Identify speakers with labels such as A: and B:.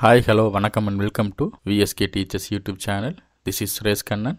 A: Hi, hello, vanakkam and welcome to VSK Teachers YouTube channel. This is Suresh Kannan.